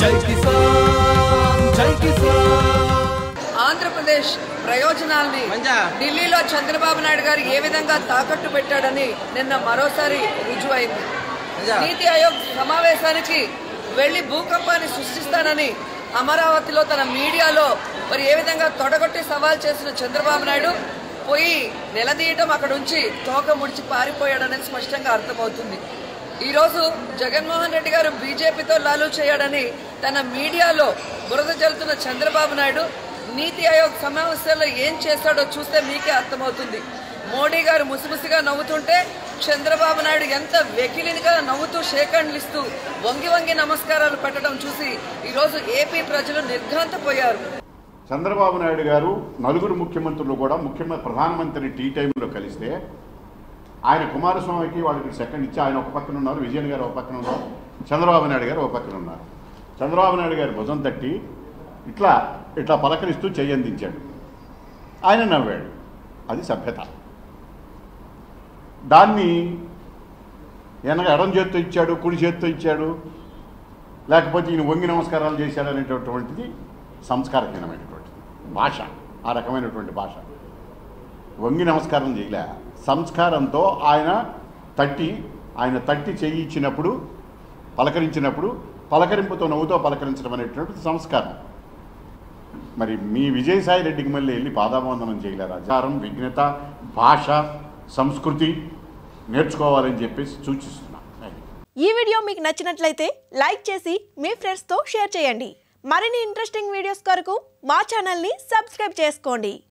జై కిసాన్ జై కిసాన్. ఆంధ్రప్రదేశ్ ప్రయోజనాల్ని ఢిల్లీలో చంద్రబాబు నాయుడు గారు ఏ విధంగా తాకట్టు పెట్టాడని నిన్న మరోసారి రుజువైంది. నీతి ఆయోగ్ సమావేశానికి వెళ్ళి భూకంపాన్ని సృష్టిస్తానని అమరావతిలో తన మీడియాలో మరి ఏ విధంగా తొడగొట్టి సవాల్ చేసిన చంద్రబాబు నాయుడు పోయి నిలదీయటం అక్కడ ఉంచి తోక ముడిచి పారిపోయాడనేది స్పష్టంగా అర్థమవుతుంది. ఈరోజు జగన్మోహన్ రెడ్డి గారు బీజేపీతో లాలు చేయడని తన మీడియాలో బురద జల్లుతున్న చంద్రబాబు నాయుడు నీతి ఆయోగ్ సమావేశాల్లో ఏం చేశాడో చూస్తే మీకే అర్థమవుతుంది. మోడీ గారు ముసిముసిగా నవ్వుతుంటే చంద్రబాబు నాయుడు ఎంత వెకిలినిగా నవ్వుతూ షేకండ్లు ఇస్తూ వంగి వంగి నమస్కారాలు పెట్టడం చూసి ఈరోజు ఏపీ ప్రజలు నిర్ఘాంతపోయారు. చంద్రబాబు నాయుడు గారు నలుగురు ముఖ్యమంత్రులు కూడా ముఖ్యమంత్రి ప్రధానమంత్రి టీ టైంలో కలిస్తే ఆయన కుమారస్వామికి వాళ్ళకి సెకండ్ ఇచ్చి ఆయన ఒక పక్కన ఉన్నారు విజయన్ గారు ఒక పక్కన ఉన్నారు చంద్రబాబు నాయుడు గారు ఒక పక్కన ఉన్నారు. చంద్రబాబు నాయుడు గారు భుజం తట్టి ఇట్లా ఇట్లా పలకరిస్తూ చెయ్యందించాడు ఆయన నవ్వాడు. అది సభ్యత. దాన్ని వెనక ఎడం చేత్తో ఇచ్చాడు కుడి చేత్తో ఇచ్చాడు లేకపోతే ఈయన వంగి నమస్కారాలు చేశాడు అనేటటువంటిది సంస్కారహీనమైనటువంటిది. భాష. ఆ రకమైనటువంటి భాష. వంగి నమస్కారం చేయలే. సంస్కారంతో ఆయన తట్టి ఆయన తట్టి చేయించినప్పుడు ఇచ్చినప్పుడు పలకరించినప్పుడు పలకరింపుతో నవ్వుతో పలకరించడం అనేటువంటి సంస్కారం. మరి మీ విజయసాయి రెడ్డికి మళ్ళీ వెళ్ళి పాదాబంధనం చేయలేరు ఆచారం విఘ్నత భాష సంస్కృతి నేర్చుకోవాలని చెప్పేసి సూచిస్తున్నాం. ఈ వీడియో మీకు నచ్చినట్లయితే లైక్ చేసి మీ ఫ్రెండ్స్తో షేర్ చేయండి. మరిన్ని ఇంట్రెస్టింగ్ వీడియోస్ కొరకు మా ఛానల్ని సబ్స్క్రైబ్ చేసుకోండి.